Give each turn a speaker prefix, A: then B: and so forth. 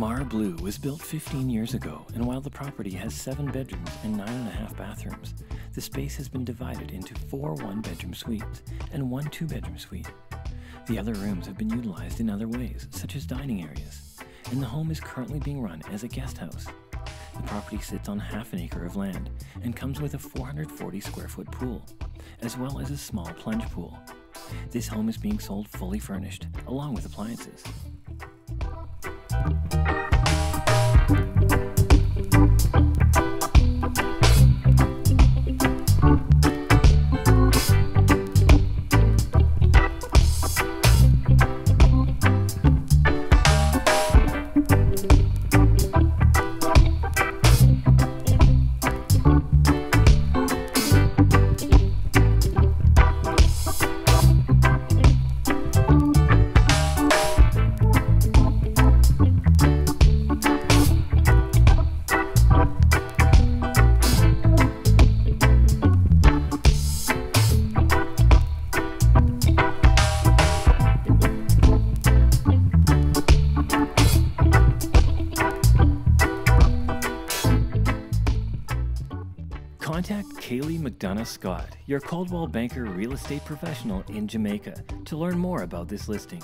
A: was built 15 years ago, and while the property has seven bedrooms and nine and a half bathrooms, the space has been divided into four one bedroom suites and one two bedroom suite. The other rooms have been utilized in other ways, such as dining areas, and the home is currently being run as a guest house. The property sits on half an acre of land and comes with a 440 square foot pool, as well as a small plunge pool. This home is being sold fully furnished, along with appliances. Contact Kaylee McDonough Scott, your Coldwell Banker real estate professional in Jamaica, to learn more about this listing.